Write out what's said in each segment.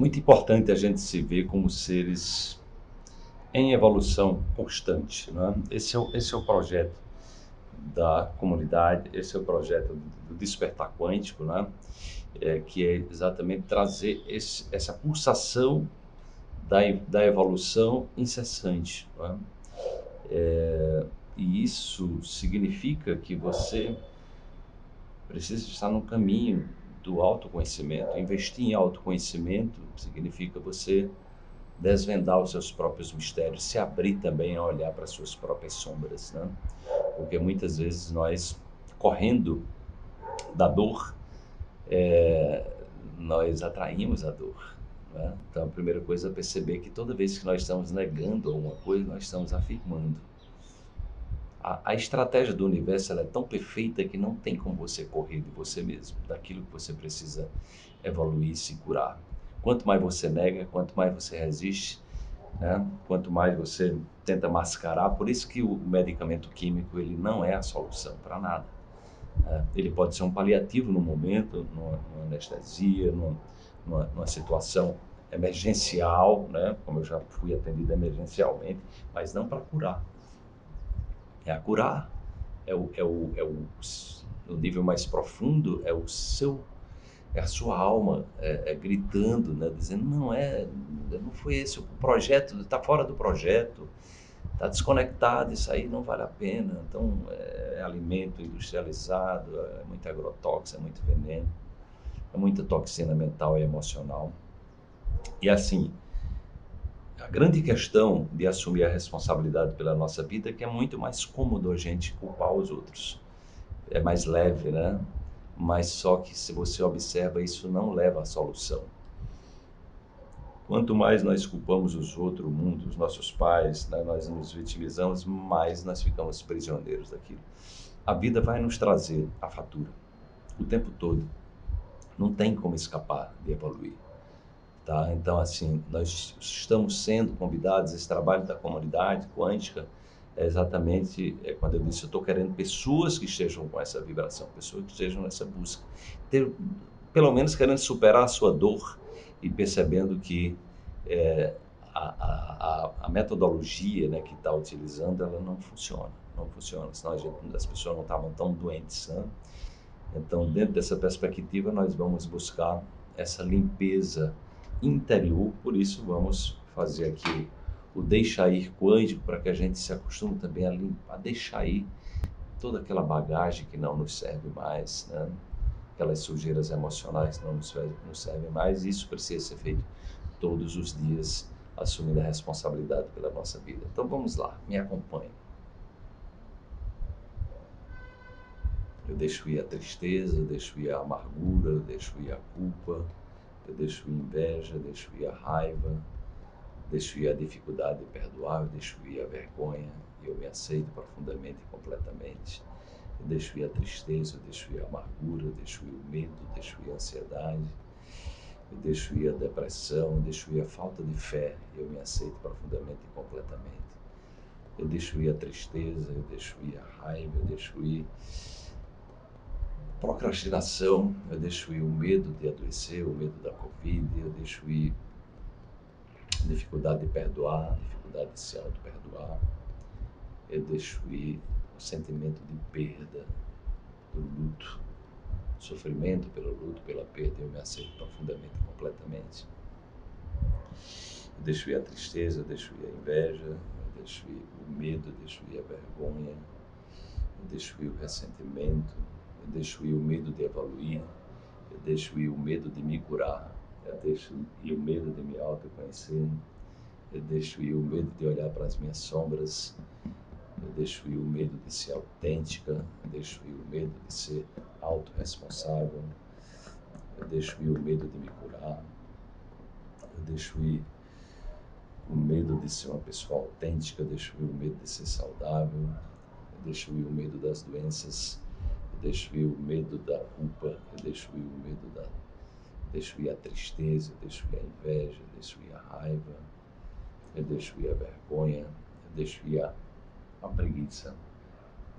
muito importante a gente se ver como seres em evolução constante. Né? Esse, é o, esse é o projeto da comunidade, esse é o projeto do Despertar Quântico, né? É, que é exatamente trazer esse, essa pulsação da, da evolução incessante. Né? É, e isso significa que você precisa estar no caminho do autoconhecimento. Investir em autoconhecimento significa você desvendar os seus próprios mistérios, se abrir também a olhar para as suas próprias sombras, né? Porque muitas vezes nós, correndo da dor, é, nós atraímos a dor. Né? Então, a primeira coisa é perceber que toda vez que nós estamos negando alguma coisa, nós estamos afirmando. A, a estratégia do universo é tão perfeita que não tem como você correr de você mesmo, daquilo que você precisa evoluir e se curar. Quanto mais você nega, quanto mais você resiste, né? quanto mais você tenta mascarar, por isso que o medicamento químico ele não é a solução para nada. Né? Ele pode ser um paliativo no momento, numa, numa anestesia, numa, numa, numa, situação emergencial, né? como eu já fui atendido emergencialmente, mas não para curar. É a curar, é o, é o, é o, o nível mais profundo, é o seu é a sua alma é, é, gritando, né, dizendo não é, não foi esse o projeto, está fora do projeto, está desconectado, isso aí não vale a pena. Então é, é alimento industrializado, é muito agrotóxico, é muito veneno, é muita toxina mental e emocional. E assim, a grande questão de assumir a responsabilidade pela nossa vida é que é muito mais cômodo a gente culpar os outros. É mais leve, né? mas só que se você observa, isso não leva à solução. Quanto mais nós culpamos os outros, o mundo, os nossos pais, né, nós nos vitimizamos, mais nós ficamos prisioneiros daquilo. A vida vai nos trazer a fatura o tempo todo. Não tem como escapar de evoluir. Tá? Então, assim, nós estamos sendo convidados, esse trabalho da comunidade quântica, é exatamente é quando eu disse, eu estou querendo pessoas que estejam com essa vibração, pessoas que estejam nessa busca. Ter, pelo menos querendo superar a sua dor e percebendo que é, a, a, a, metodologia né, que está utilizando, ela não funciona. Não funciona, senão gente, as pessoas não estavam tão doentes. Né? Então, dentro dessa perspectiva, nós vamos buscar essa limpeza interior, por isso vamos fazer aqui o deixar ir quântico para que a gente se acostume também a, limpar, a deixar ir toda aquela bagagem que não nos serve mais, né? aquelas sujeiras emocionais que não nos, servem mais. Isso precisa ser feito todos os dias, assumindo a responsabilidade pela nossa vida. Então vamos lá, me acompanhe. Eu deixo ir a tristeza, eu deixo ir a amargura, eu deixo ir a culpa, eu deixo ir a inveja, deixo ir a raiva, deixo ir a dificuldade de perdoar, eu deixo ir a vergonha, e eu me aceito profundamente e completamente. Eu deixo ir a tristeza, eu deixo ir a amargura, eu deixo ir o medo, eu deixo ir a ansiedade, eu deixo ir a depressão, eu deixo ir a falta de fé, e eu me aceito profundamente e completamente. Eu deixo ir a tristeza, eu deixo ir a raiva, eu deixo ir procrastinação, eu deixo ir o medo de adoecer, o medo da Covid, eu deixo ir dificuldade de perdoar, dificuldade de se auto-perdoar. Eu deixo ir o sentimento de perda, do luto, sofrimento pelo luto, pela perda, eu me aceito profundamente completamente. Eu deixo ir a tristeza, eu deixo ir a inveja, eu deixo ir o medo, eu deixo ir a vergonha, eu deixo ir o ressentimento, eu deixo ir o medo de evoluir, eu deixo ir o medo de me curar, eu deixo ir o medo de me autoconhecer. Eu deixo ir o medo de olhar para as minhas sombras. Eu deixo ir o medo de ser autêntica. Eu deixo ir o medo de ser autorresponsável. Eu deixo ir o medo de me curar. Eu deixo ir o medo de ser uma pessoa autêntica. Eu deixo ir o medo de ser saudável. Eu deixo ir o medo das doenças. Eu deixo ir o medo da culpa. Eu deixo ir o medo da deixo ir a tristeza, eu deixo ir a inveja, eu deixo ir a raiva, eu deixo ir a vergonha, eu deixo ir a, a preguiça,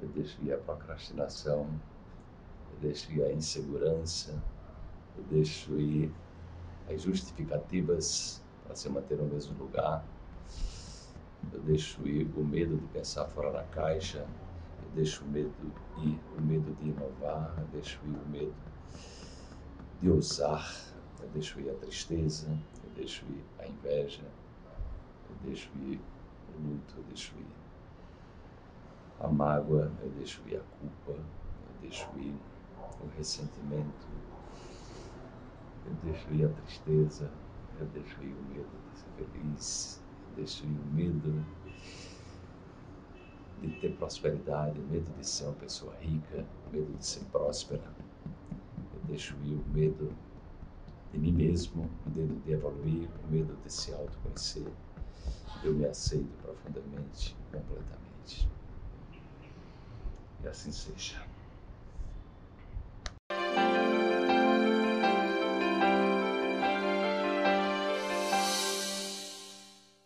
eu deixo ir a procrastinação, eu deixo ir a insegurança, eu deixo ir as justificativas para se manter no mesmo lugar. Eu deixo ir o medo de pensar fora da caixa. Eu deixo o medo ir, o medo de inovar. Eu deixo ir o medo de ousar. Eu deixo ir a tristeza. Eu deixo ir a inveja. Eu deixo ir o luto. Eu deixo ir a mágoa. Eu deixo ir a culpa. Eu deixo ir o ressentimento. Eu deixo ir a tristeza. Eu deixo ir o medo de ser feliz. Eu deixo ir o medo de ter prosperidade, medo de ser uma pessoa rica, medo de ser próspera. Eu deixo ir o medo de mim mesmo, o medo de evoluir, o medo de se autoconhecer. Eu me aceito profundamente, completamente. E assim seja.